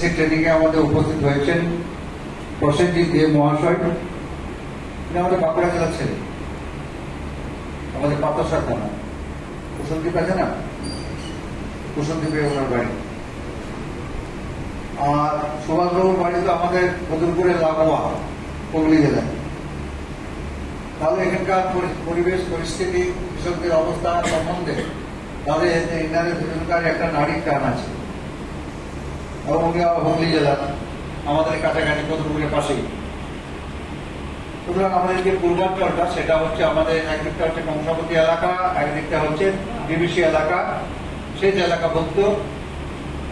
সেই ট্রেনিং এ আমাদের উপস্থিত হয়েছেন প্রসেনজিৎ দেব মহাশয়। তিনি আমাদের বাঁকুড়া জেলার ছেলে। আমাদের পাতাসার থানা কুসুমদ্বীপ আছে না? কুসুমদ্বীপে ওনার বাড়ি। আর সুভাষবাবুর বাড়ি তো আমাদের বদরপুরের লাগোয়া, হুগলি জেলায়। তাহলে এখানকার পরিবেশ, পরিস্থিতি, কৃষকদের অবস্থা সম্বন্ধে তাহলে এনাদের একটা নারীর টান আছে। এবং হুগলি জেলা আমাদের কাছাকাছি বদরপুরের পাশেই। সুতরাং আমাদের পূর্বাঞ্চলটা, সেটা হচ্ছে আমাদের একদিকটা হচ্ছে কংসাবতী এলাকা একদিকটা হচ্ছে ডিবিসি এলাকা। সেই এলাকাভুক্ত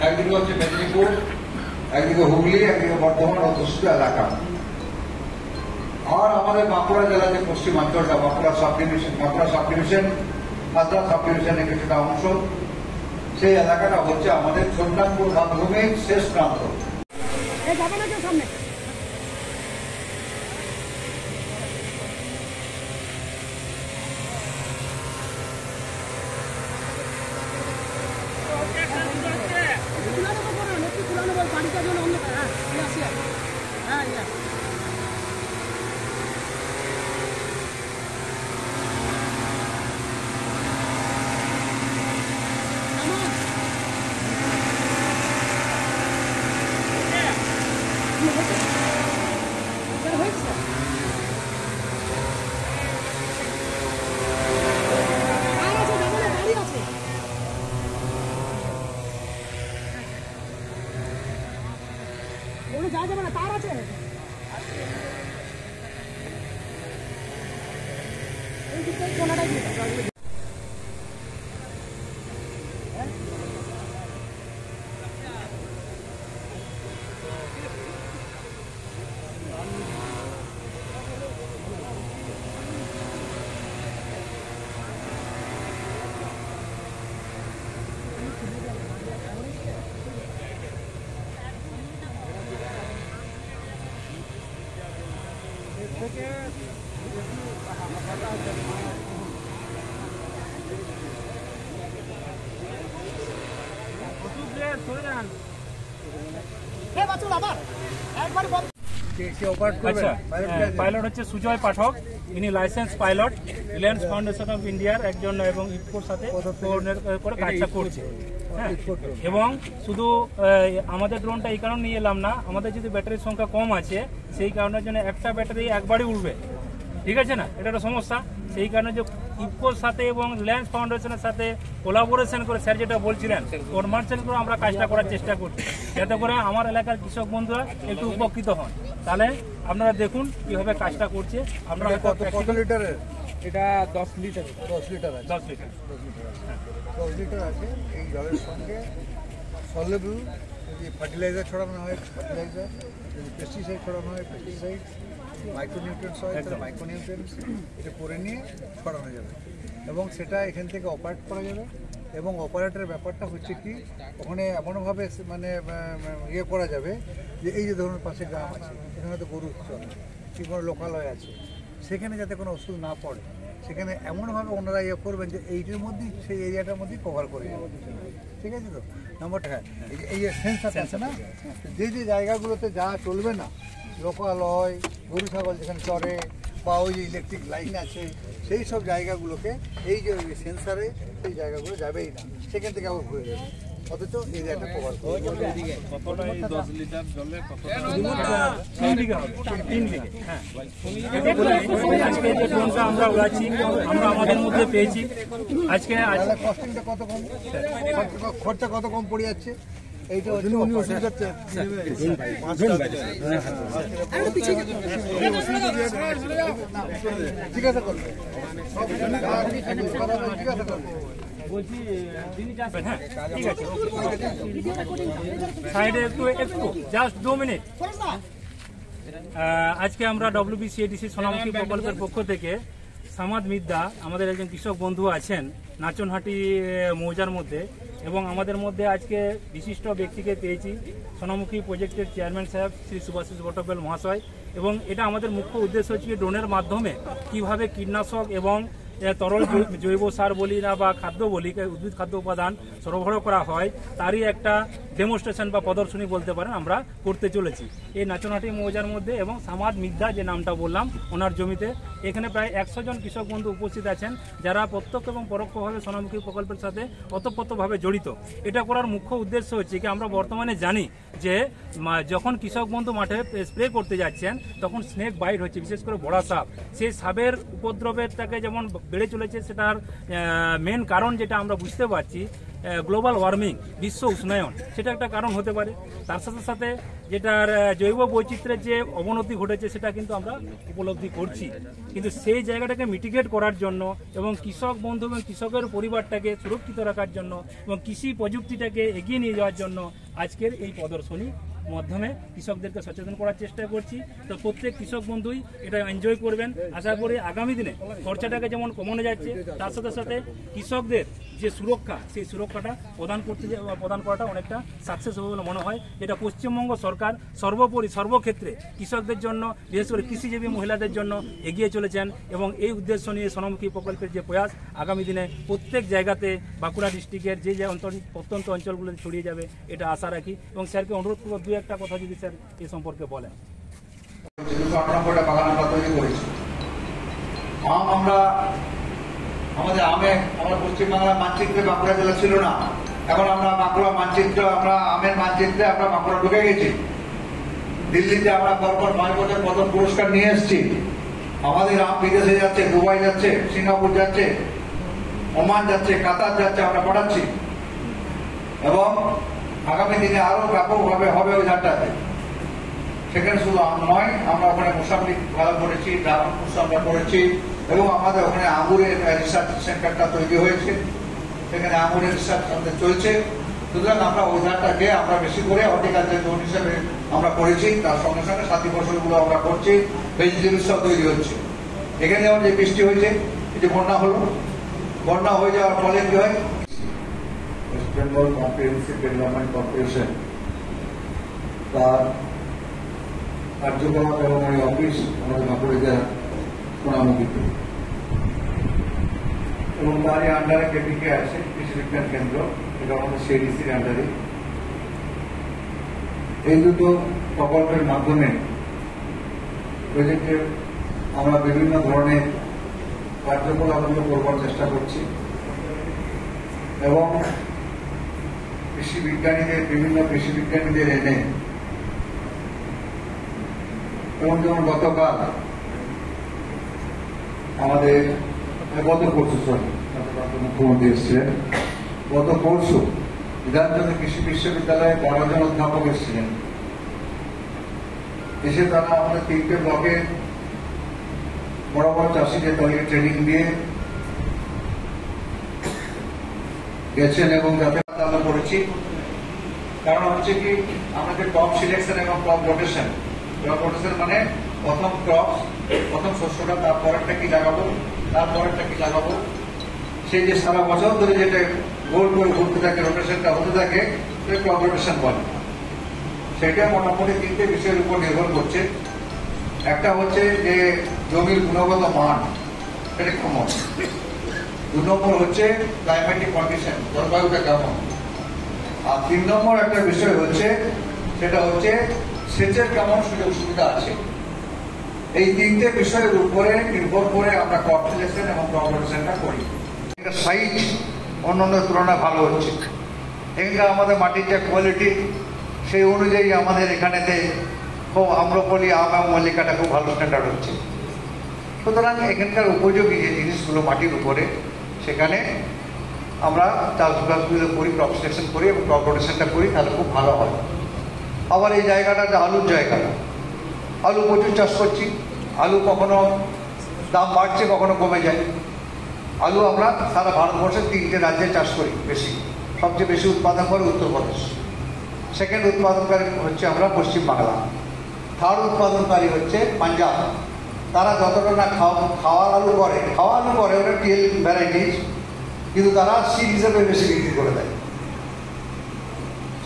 একদিকে হচ্ছে মেদিনীপুর, একদিকে হুগলি, একদিকে বর্ধমান অধ্যুষিত এলাকা। আর আমাদের বাঁকুড়া জেলা যে পশ্চিমাঞ্চলটা, Bankura sub division, Bankura sub division Hazra sub ডিভিশনের কিছুটা অংশ সেই এলাকাটা হচ্ছে আমাদের সন্তানপুর মাধ্যমিক শেষ প্রান্ত। সামনে তুলানো তো করো একটু তুলানো বল বাড়িটা যেন অন্ধকার হ্যাঁ এই আসি আর। হ্যাঁ ইয়া হয়েছে আর আছে যাবে না গাড়ি আছে ওগুলো যাওয়া যাবে না তার আছে। এই দিকটা কোনাটাই দিয়ে দাও, গাড়ি। এ বাঁচুন আবার একবার বল আচ্ছা পাইলট হচ্ছে সুজয় পাঠক। ইনি license pilot Reliance Foundation of ইন্ডিয়ার একজন এবং ইফকোর সাথে করে কাজটা করছে। হ্যাঁ। এবং শুধু আমাদের ড্রোনটা এই কারণে নিয়ে এলাম না আমাদের যদি ব্যাটারির সংখ্যা কম আছে সেই কারণের জন্য একটা ব্যাটারি একবারই উঠবে ঠিক আছে না? এটা একটা সমস্যা। সেই কারণে যে ইফকোর সাথে এবং রিলায়েন্স ফাউন্ডেশনের সাথে কোলাবোরেশন করে স্যার যেটা বলছিলেন কনভার্সেন করে আমরা কাজটা করার চেষ্টা করছি। যাতে করে আমার এলাকার কৃষক বন্ধুরা একটু উপকৃত হন। তাহলে আপনারা দেখুন কীভাবে কাজটা করছে। আপনারা কত কত লিটারের? এটা দশ লিটার। দশ লিটার আছে। দশ লিটার। দশ লিটার আছে। এই জলের সঙ্গে সলেবল যদি ফার্টিলাইজার ছড়ানো হয় ফার্টিলাইজার যদি পেস্টিসাইড ছড়ানো হয় পেস্টিসাইড মাইক্রোনিউট্রেন্টস হয় তাহলে একদম। মাইক্রোনিউট্রেন্টস এটা করে নিয়ে ছড়ানো যাবে। এবং সেটা এখান থেকে অপারেট করা যাবে। এবং অপারেটের ব্যাপারটা হচ্ছে কি ওখানে এমনভাবে মানে ইয়ে করা যাবে যে এই যে ধরুন পাশে গ্রাম আছে এখানে তো গরু চলে কি কোনো লোকালয় আছে সেখানে যাতে কোনো ওষুধ না পড়ে, সেখানে এমনভাবে ওনারা ইয়ে করবেন যে এইটার মধ্যেই, সেই এরিয়াটার মধ্যেই কভার করে ঠিক আছে তো? নম্বরটা হ্যাঁ এই যে- সেন্সার আছে না? যে যে জায়গাগুলোতে যা চলবে না লোকালয় গরু, ছাগল যেখানে চড়ে, বা ওই যে ইলেকট্রিক লাইন আছে, সেই সব জায়গাগুলোকে, এই যে সেন্সারে সেই জায়গাগুলো যাবেই না। সেখান থেকে আবার ঘুরে যাবে। অথচ এরিয়াটা কভার করে। তিন বিঘা তিন বিঘা হ্যাঁ। আজকে যে ড্রোনটা আমরা উড়াচ্ছি আমরা আমাদের মধ্যে পেয়েছি। আজকে কস্টিংটা কত কম? খরচা- কত কম পড়ে যাচ্ছে? এইটা হচ্ছে উনি ওষুধ যাচ্ছে জিজ্ঞাসা করবে জিজ্ঞাসা করবে বলছি হ্যাঁ ঠিক আছে। সাইডে একটু একটু জাস্ট দু মিনিট। আজকে আমরা ডব্লিউবিসিএডিসি সোনামুখী প্রকল্পের পক্ষ থেকে সামাদ মিদ্দা আমাদের একজন কৃষক বন্ধু আছেন নাচনহাটি মৌজার মধ্যে এবং আমাদের মধ্যে আজকে বিশিষ্ট ব্যক্তিকে পেয়েছি সোনামুখী প্রজেক্টের চেয়ারম্যান সাহেব শ্রী সুভাষিস ভট্টপেল মহাশয়। এবং এটা আমাদের মুখ্য উদ্দেশ্য হচ্ছে ড্রোনের মাধ্যমে কীভাবে কীটনাশক এবং তরল জৈব সার বলি না বা খাদ্য বলি উদ্ভিদ খাদ্য উপাদান সরবরাহ করা হয়, তারই একটা ডেমনস্ট্রেশন বা প্রদর্শনী বলতে পারেন আমরা করতে চলেছি। এই নাচনাটি মৌজার মধ্যে এবং সামাদ মিদ্যা যে নামটা বললাম ওনার জমিতে, এখানে প্রায় একশো জন কৃষক বন্ধু উপস্থিত আছেন, যারা প্রত্যক্ষ এবং পরোক্ষভাবে সোনামুখী প্রকল্পের সাথে ওতপ্রোতভাবে জড়িত। এটা করার মুখ্য উদ্দেশ্য হচ্ছে কি, আমরা বর্তমানে জানি যে যখন কৃষক বন্ধু মাঠে স্প্রে করতে যাচ্ছেন, তখন স্নেক বাইট হচ্ছে, বিশেষ করে বড়া সাপ। সেই সাপের উপদ্রবেরটাকে যেমন বেড়ে চলেছে সেটার মেন কারণ যেটা আমরা বুঝতে পারছি গ্লোবাল ওয়ার্মিং বিশ্ব উষ্ণায়ন, সেটা একটা কারণ হতে পারে। তার সাথে সাথে যেটার জৈব বৈচিত্র্যের যে অবনতি ঘটেছে, সেটা কিন্তু আমরা উপলব্ধি করছি। কিন্তু সেই জায়গাটাকে মিটিগেট করার জন্য এবং কৃষক বন্ধু এবং কৃষকের পরিবারটাকে সুরক্ষিত রাখার জন্য এবং কৃষি প্রযুক্তিটাকে এগিয়ে নিয়ে যাওয়ার জন্য আজকের এই প্রদর্শনী মাধ্যমে কৃষকদেরকে সচেতন করার চেষ্টা করছি। তো প্রত্যেক কৃষক বন্ধুই এটা এনজয় করবেন। আশা করি আগামী দিনে খরচাটাকে যেমন কমানো যাচ্ছে, তার সাথে সাথে কৃষকদের যে সুরক্ষা সেই সুরক্ষাটা প্রদান করতে প্রদান করাটা অনেকটা সাকসেস হবে বলে মনে হয় যেটা পশ্চিমবঙ্গ সরকার সর্বোপরি সর্বক্ষেত্রে কৃষকদের জন্য বিশেষ করে কৃষিজীবী মহিলাদের জন্য এগিয়ে চলেছেন এবং এই উদ্দেশ্য নিয়ে সোনামুখী প্রকল্পের যে প্রয়াস আগামী দিনে প্রত্যেক জায়গাতে বাঁকুড়া ডিস্ট্রিক্টের যে যে অঞ্চল প্রত্যন্ত অঞ্চলগুলোতে ছড়িয়ে যাবে এটা আশা রাখি এবং স্যারকে অনুরোধ করব দু একটা কথা যদি স্যার এ সম্পর্কে বলেন আমরা তৈরি করেছি আম আমরা আমাদের আমে আমরা পশ্চিমবাংলার মানচিত্রে বাঁকুড়া জেলা ছিল না। এখন আমরা বাঁকুড়া মানচিত্র, আমরা আমের মানচিত্রে আমরা বাঁকুড়া ঢুকে গেছি। দিল্লিতে আমরা পরপর পাঁচ বছর প্রথম পুরস্কার নিয়ে এসেছি। আমাদের আম বিদেশে যাচ্ছে, দুবাই যাচ্ছে, সিঙ্গাপুর যাচ্ছে, ওমান যাচ্ছে, কাতার যাচ্ছে, আমরা পাঠাচ্ছি। এবং আগামী দিনে আরও ব্যাপকভাবে হবে ওই ঝাড়টাতে সেখানে শুধু আম নয়, আমরা ওখানে মোসাম্বি ভালো করেছি ড্রাগন ফ্রুটস আমরা করেছি এবং আমাদের ওখানে আঙুরের রিসার্চ সেন্টারটা তৈরি হয়েছে। সেখানে আঙুরের রিসার্চ আমাদের চলছে। সুতরাং আমরা ওই ধারটাকে আমরা বেশি করে হর্টিকালচার জোন হিসেবে আমরা করেছি, তার সঙ্গে সঙ্গে সাথী ফসলগুলো আমরা করছি ভেজিটেবলস সব তৈরি হচ্ছে। এখানে যেমন যে বৃষ্টি হয়েছে যে বন্যা হলো, বন্যা হয়ে যাওয়ার ফলে কি হয়? West Bengal comprehensive development corporation তার কার্যকলাপ এবং এই অফিস আমাদের বাঁকুড়া জেলা সোনামুখীতে এবং তারই আন্ডারে কেপিকে আছে, কৃষি বিজ্ঞান কেন্দ্র। এটা আমাদের সিডিসির আন্ডারে এই দুটো প্রকল্পের মাধ্যমে প্রজেক্টে আমরা বিভিন্ন ধরনের কার্যকলাপগুলো করবার চেষ্টা করছি। এবং কৃষি বিজ্ঞানীদের, বিভিন্ন কৃষি বিজ্ঞানীদের এনে এবং যেমন গতকাল আমাদের গত পরশু সরি মুখ্যমন্ত্রী এসেছিলেন গত পরশু বিধানচন্দ্র কৃষি বিশ্ববিদ্যালয়ে বারো জন অধ্যাপক এসেছিলেন। এসে তারা আমাদের তিনটে ব্লকে বড় বড় চাষিদের তাদেরকে ট্রেনিং দিয়ে গেছেন এবং যাতে আমরা করেছি। কারণ হচ্ছে কি, আমাদের টপ সিলেকশন এবং টপ রোটেশন টপ রোটেশন মানে প্রথম ক্রপ প্রথম শস্যটা তারপরেরটা কি লাগাবো? তারপরেরটা কি লাগাবো? সেই যে সারা বছর ধরে যেটা গোল গোল ঘুরতে থাকে রোটেশনটা হতে থাকে ক্রপ রোটেশন বলে। সেটা মোটামুটি তিনটে বিষয়ের উপর নির্ভর করছে। একটা হচ্ছে যে জমির গুণগত মান, সেটা কেমন দু নম্বর হচ্ছে ক্লাইমেটিক কন্ডিশন জলবায়ুটা কেমন? আর তিন নম্বর একটা বিষয় হচ্ছে, সেটা হচ্ছে সেচের কেমন সুযোগ সুবিধা আছে? এই তিনটে বিষয়ের উপরে নির্ভর করে আমরা ক্রপ সিলেকশন এবং ক্রপ রোটেশনটা করি। এটা সাইজ অন্যান্য তুলনায় ভালো হচ্ছে। এখানকার আমাদের মাটির যে কোয়ালিটি সেই অনুযায়ী আমাদের এখানেতে খুব আম্রপলি আম এবং মল্লিকাটা খুব ভালো স্ট্যান্ডার্ড হচ্ছে। সুতরাং এখানকার উপযোগী যে জিনিসগুলো মাটির উপরে, সেখানে আমরা চাষবাসগুলো করি ক্রপ করি এবং ক্রপ রোটেশনটা করি, তাহলে খুব ভালো হয়। আবার এই জায়গাটা যে আলুর জায়গা। আলু প্রচুর চাষ করছি। আলু কখনো দাম বাড়ছে, কখনো কমে যায়। আলু আমরা সারা ভারতবর্ষের তিনটে রাজ্যে চাষ করি বেশি। সবচেয়ে বেশি উৎপাদন করে উত্তরপ্রদেশ। সেকেন্ড উৎপাদনকারী হচ্ছে আমরা পশ্চিমবাংলা। থার্ড উৎপাদনকারী হচ্ছে পাঞ্জাব। তারা যতটা না খাওয়া খাওয়ার আলু করে খাওয়া আলু করে ওটা টেল ভ্যারাইটিস কিন্তু তারা সিড হিসেবে বেশি বিক্রি করে দেয়।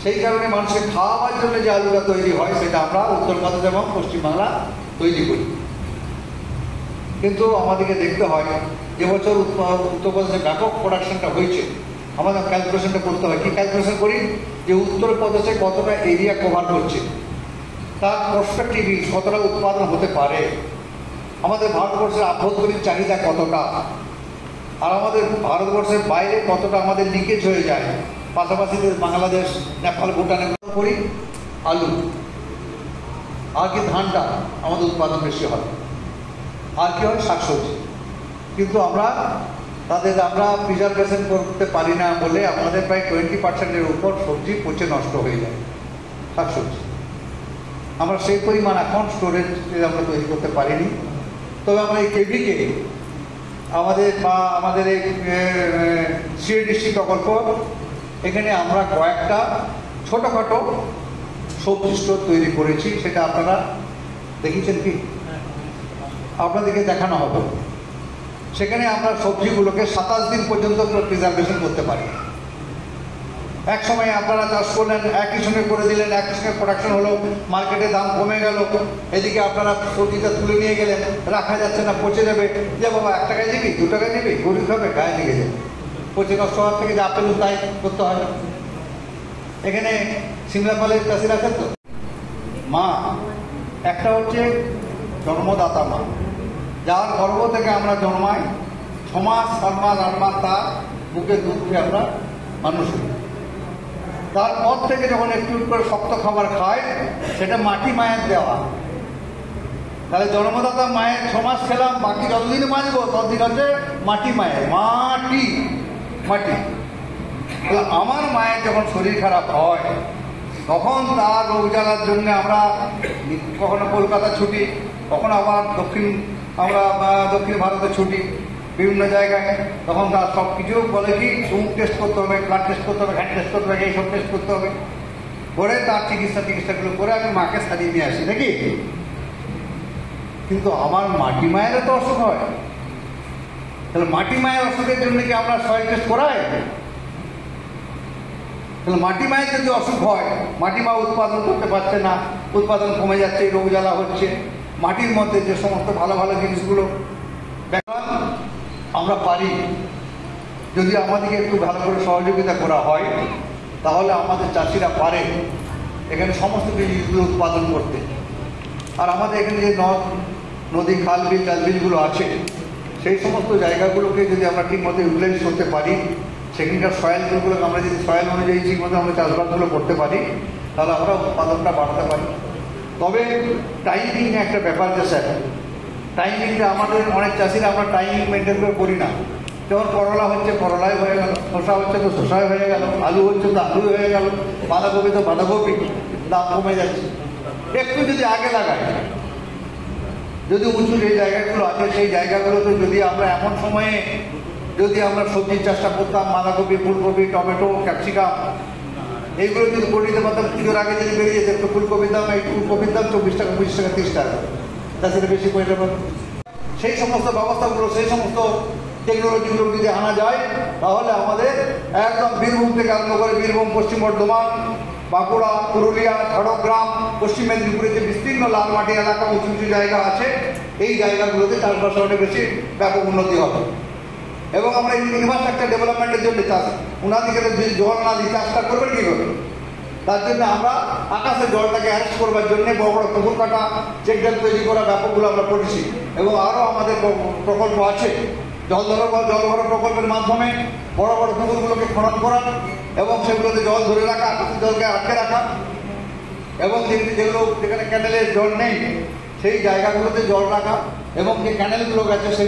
সেই কারণে মানুষের খাওয়াবার জন্য যে আলুটা তৈরি হয়, সেটা আমরা উত্তরপ্রদেশ এবং পশ্চিমবাংলা তৈরি করি। কিন্তু আমাদেরকে দেখতে হয় যে বছর উত্তরপ্রদেশে ব্যাপক প্রোডাকশনটা হয়েছে। আমাদের ক্যালকুলেশনটা করতে হয়। কি ক্যালকুলেশন করি? যে উত্তরপ্রদেশে কতটা এরিয়া কভার করছে তার প্রসপেক্টিভ কতটা উৎপাদন হতে পারে? আমাদের ভারতবর্ষের আভ্যন্তরীণ চাহিদা কতটা? আর আমাদের ভারতবর্ষের বাইরে কতটা আমাদের লিকেজ হয়ে যায়? পাশাপাশি বাংলাদেশ, নেপাল, ভুটানে করি, আলু। আর কি ধানটা আমাদের উৎপাদন বেশি হয়। আর কি হয় শাকসবজি। কিন্তু আমরা তাদের আমরা প্রিজার্ভেশন করতে পারি না বলে আমাদের প্রায় টোয়েন্টি পার্সেন্টের উপর সবজি পচে নষ্ট হয়ে যায়, শাকসবজি। আমরা সেই পরিমাণ এখন স্টোরেজ আমরা তৈরি করতে পারিনি। তবে আমরা এই কেবিকে আমাদের বা আমাদের এই সিএডিসি প্রকল্প এখানে আমরা কয়েকটা ছোটোখাটো সবজি স্টোর তৈরি করেছি, সেটা আপনারা দেখেছেন কি? আপনাদেরকে দেখানো হবে। সেখানে আমরা সবজিগুলোকে সাতাশ দিন পর্যন্ত প্রিজার্ভেশন করতে পারি। এক সময় আপনারা চাষ করলেন, একই সঙ্গে করে দিলেন, একই সঙ্গে প্রোডাকশন হলো মার্কেটে দাম কমে গেল, এদিকে আপনারা সবজিটা তুলে নিয়ে গেলেন, রাখা যাচ্ছে না, পচে যাবে। যে বাবা, এক টাকায় নিবি দু টাকায় নিবি গরিব হবে গায়ে লেগে যাবে। পচে নষ্ট হওয়ার থেকে যে আপেল তাই করতে হয়। এখানে সিমলা চাষিরা আছেন তো? মা, একটা হচ্ছে জন্মদাতা মা। যার গর্ভ থেকে আমরা জন্মাই, ছমাস সাত মাস আট মাস তার বুকে দুধ খেয়ে আমরা মানুষ তারপর থেকে যখন একটু একটু করে শক্ত খাবার খায়, সেটা মাটি মায়ের দেওয়া। তাহলে জন্মদাতা মায়ের ছমাস খেলাম, বাকি যতদিন বাঁচবো, ততদিন হচ্ছে মাটি মায়ের। মাটি। মাটি তাহলে আমার মায়ের যখন শরীর খারাপ হয়, তখন তার রোগ জ্বালার জন্য আমরা কখনো কলকাতা ছুটি, কখনো আবার দক্ষিণ, আমরা দক্ষিণ ভারতে ছুটি, বিভিন্ন জায়গায়। তখন তার সব কিছু বলে কি চুমুক টেস্ট করতে হবে ব্লাড টেস্ট করতে হবে হ্যান্ড টেস্ট করতে হবে, এইসব টেস্ট করতে হবে। করে তার চিকিৎসা চিকিৎসাগুলো করে আমি মাকে সারিয়ে নিয়ে আসি নাকি কিন্তু আমার মাটি মায়েরও তো অসুখ হয়। তাহলে মাটি মায়ের অসুখের জন্য কি আমরা সয়েল টেস্ট করাই? তাহলে মাটি মায়ের যদি অসুখ হয়, মাটি মা উৎপাদন করতে পারছে না, উৎপাদন কমে যাচ্ছে, রোগ জ্বালা হচ্ছে, মাটির মধ্যে যে সমস্ত ভালো ভালো জিনিসগুলো আমরা পারি, যদি আমাদেরকে একটু ভালো করে সহযোগিতা করা হয়, তাহলে আমাদের চাষিরা পারে। এখানে সমস্ত জিনিসগুলো উৎপাদন করতে। আর আমাদের এখানে যে নদ, নদী, খাল বিল বিলগুলো আছে সেই সমস্ত জায়গাগুলোকে যদি আমরা ঠিকমতো ইউটিলাইজ করতে পারি, সেখানকার সয়েলগুলোকে আমরা যদি সয়েল অনুযায়ী ঠিকমতো আমরা চাষবাসগুলো করতে পারি, তাহলে আমরা উৎপাদনটা বাড়াতে পারি। তবে টাইমিং একটা ব্যাপার যে স্যার টাইমিংটা আমাদের, অনেক চাষিরা আমরা টাইমিং মেনটেন করে করি না। যেমন করলা হচ্ছে করলাই হয়ে গেল, শসা হচ্ছে তো শসাই হয়ে গেল, আলু হচ্ছে তো আলু হয়ে গেল, বাঁধাকপি তো বাঁধাকপি, দাম কমে যাচ্ছে। একটু যদি আগে লাগাই যদি উঁচু যে জায়গাগুলো আছে, সেই জায়গাগুলোতে যদি আমরা এমন সময়ে যদি আমরা সবজির চাষটা করতাম, বাঁধাকপি, ফুলকপি, টমেটো, ক্যাপসিকাম, এইগুলো যদি করে দিতে পারতাম পুজোর আগে যদি বেরিয়ে যেত, একটু ফুলকপির দাম, এই ফুলকপির দাম চব্বিশ টাকা, পঁচিশ টাকা, তিরিশ টাকা। চাষিরা বেশি করে সেই সমস্ত ব্যবস্থাগুলো, সেই সমস্ত টেকনোলজিগুলো যদি আনা যায়, তাহলে আমাদের একদম বীরভূম থেকে আরম্ভ করে বীরভূম, পশ্চিম বর্ধমান বাঁকুড়া, পুরুলিয়া, ঝাড়গ্রাম, পশ্চিম মেদিনীপুরের যে বিস্তীর্ণ লাল মাটি এলাকা উঁচু উঁচু জায়গা আছে, এই জায়গাগুলোতে চাষবাস অনেক বেশি ব্যাপক উন্নতি হবে। এবং আমরা ইনফ্রাস্ট্রাকচার ডেভেলপমেন্টের জন্য চাষ ওনাদিকে যদি জল না দিয়ে চাষটা করবেন কী করে তার জন্য আমরা আকাশে জলটাকে অ্যারেস্ট করবার জন্য বড় বড় পুকুর কাটা চেক ড্যাম তৈরি করা ব্যাপকগুলো আমরা করেছি। এবং আরও আমাদের প্রকল্প আছে। জল ধরো বা জল ভরো প্রকল্পের মাধ্যমে বড় বড় পুকুরগুলোকে খনন করা এবং সেগুলোতে জল ধরে রাখা জলকে আটকে রাখা। এবং যেগুলো যেখানে ক্যানেলের জল নেই, সেই জায়গাগুলোতে জল রাখা এবং যে ক্যানেলগুলো গেছে সেই